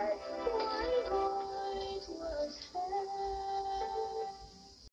had